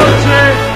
noche.